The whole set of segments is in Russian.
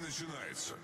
начинается.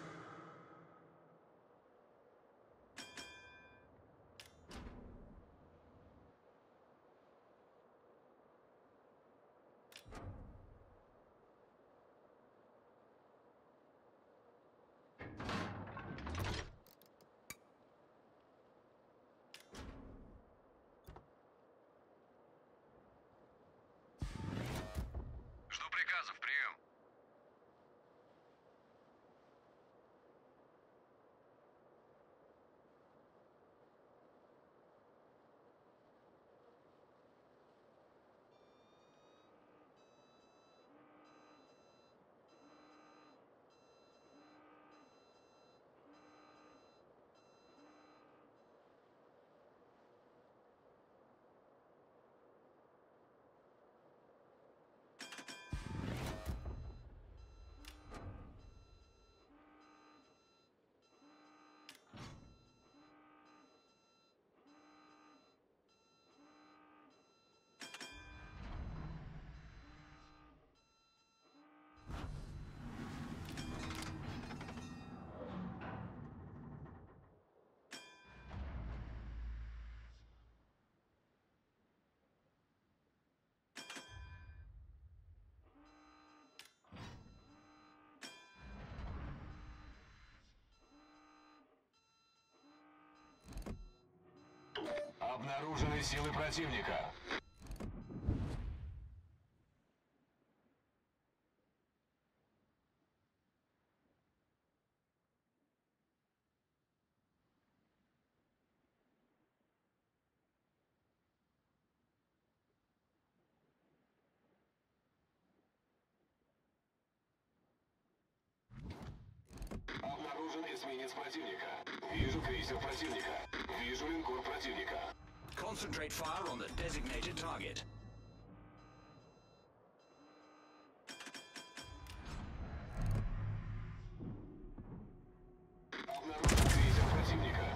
Обнаружены силы противника. Обнаружен эсминец противника. Вижу крейсер противника. Вижу линкор противника. Concentrate fire on the designated target. Обнаружен крейсер противника.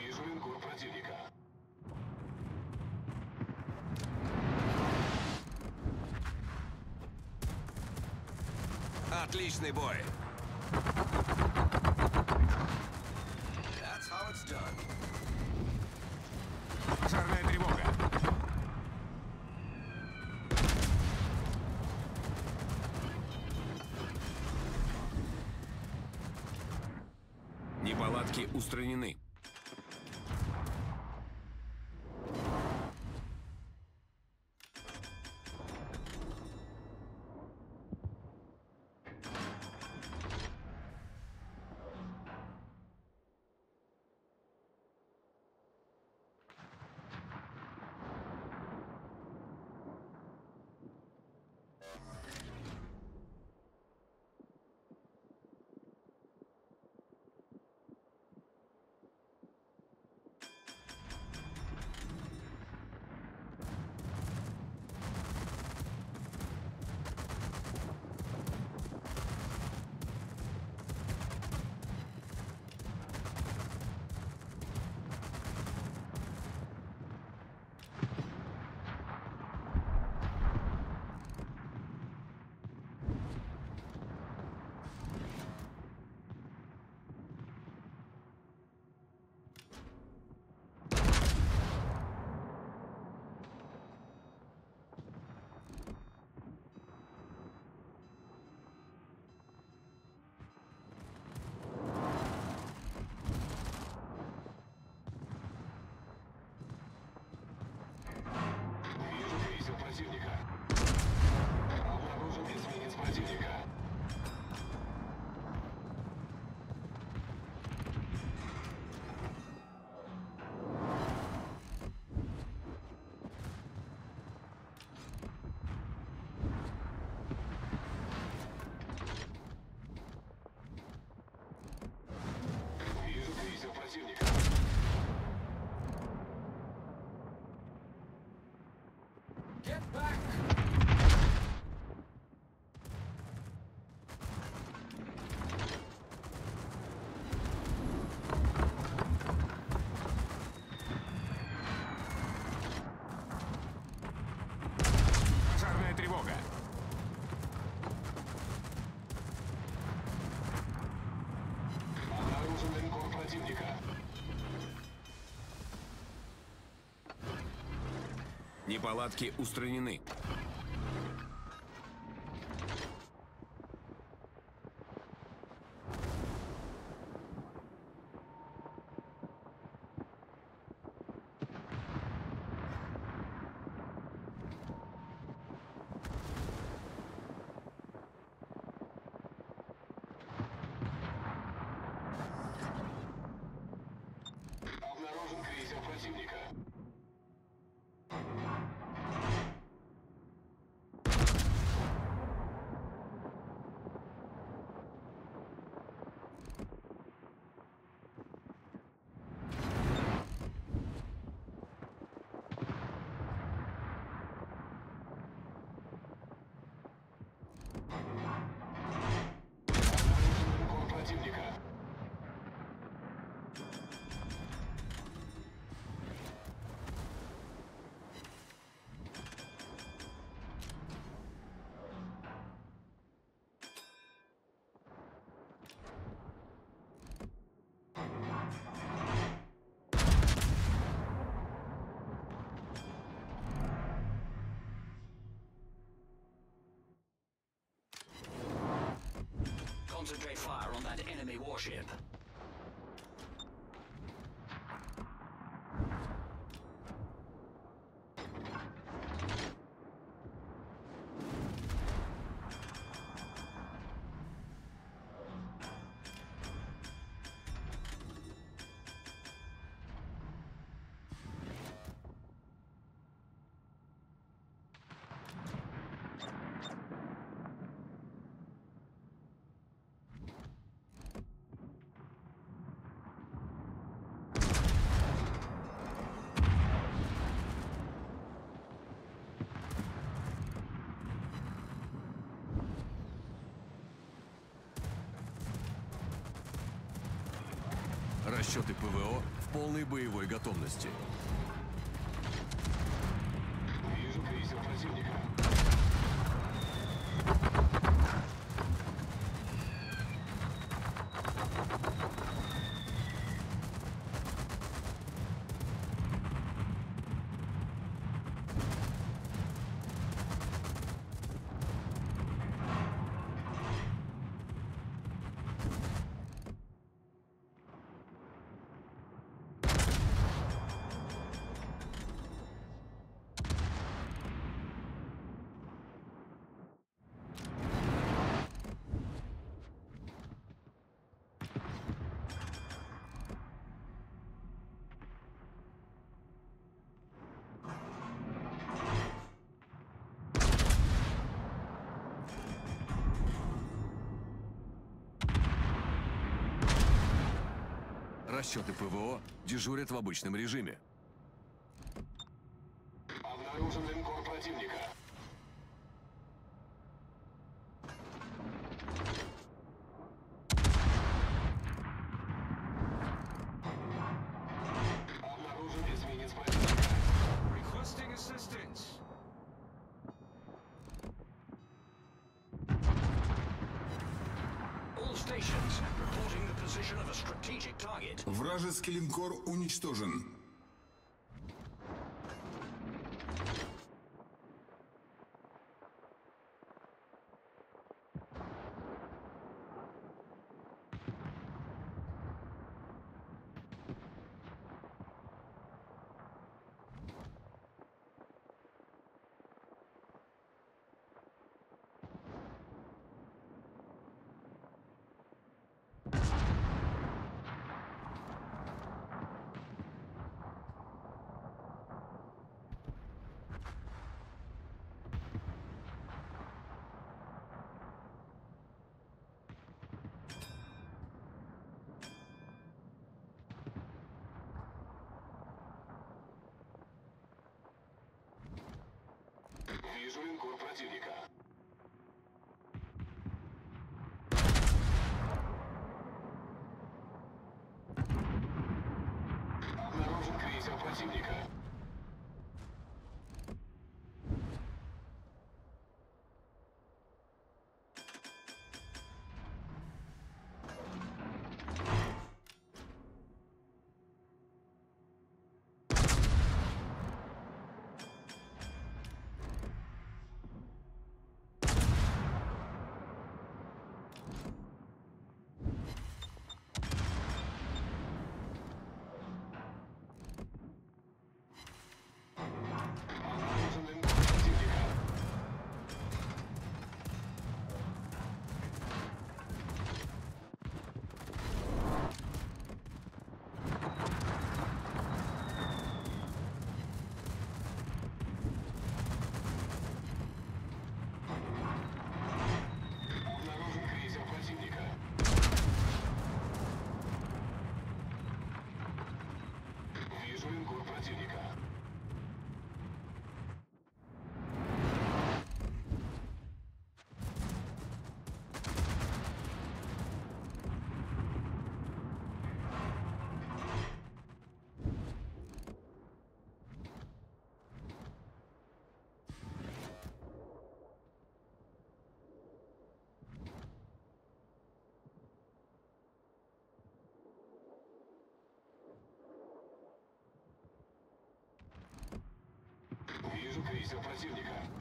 Вижу линкор противника. Отличный бой. Устранены. Back! Неполадки устранены. Concentrate fire on that enemy warship. Расчеты ПВО в полной боевой готовности. Расчеты ПВО дежурят в обычном режиме. Обнаружен линкор противника. Линкор уничтожен. Противника. Линкор противника. Вижу крейсер противника.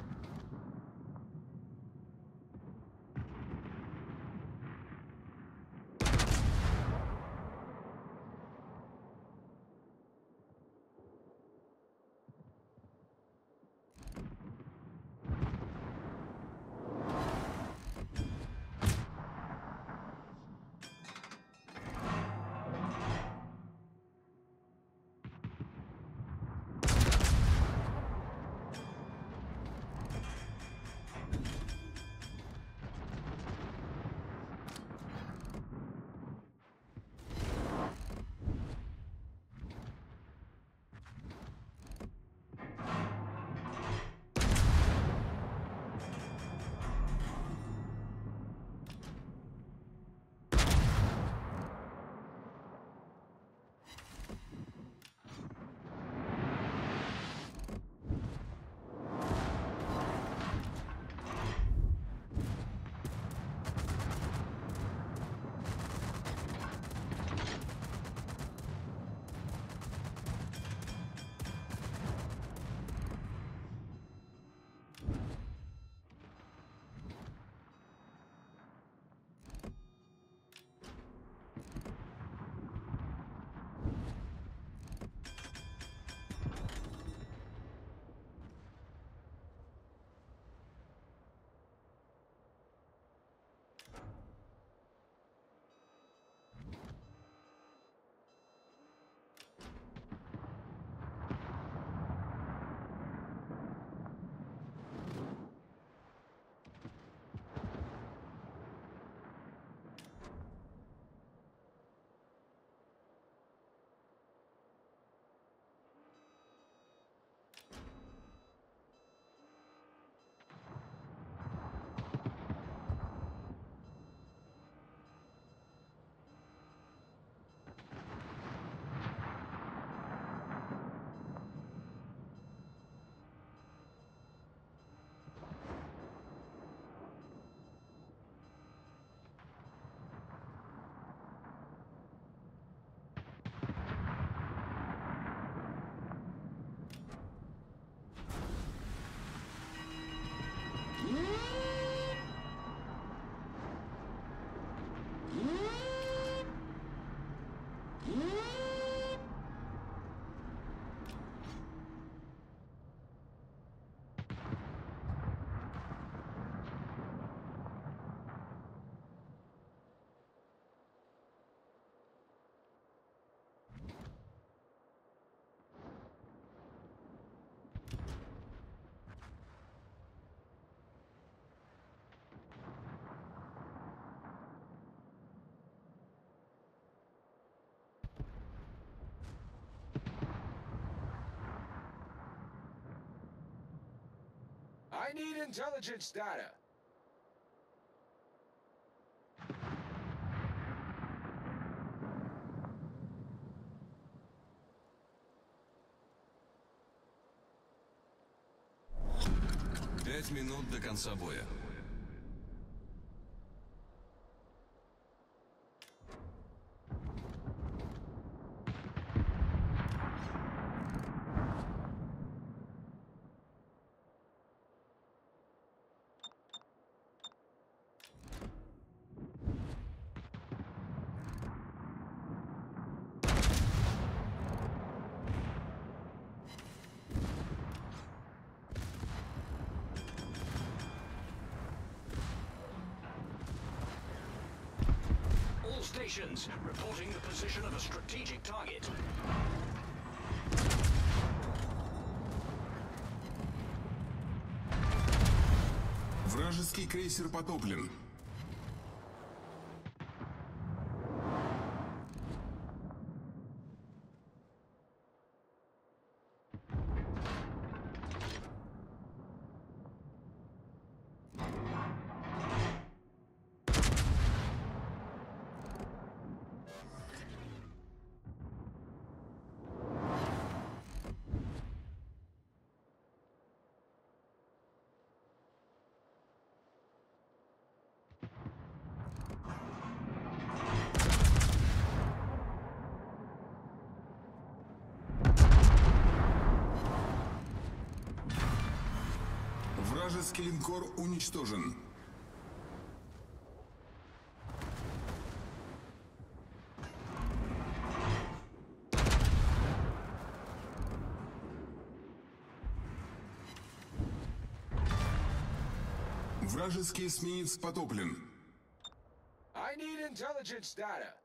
I need intelligence data. Пять минут до конца боя. All stations reporting the position of a strategic target. Вражеский крейсер потоплен. Вражеский линкор уничтожен. Вражеский эсминец потоплен. I need intelligence data.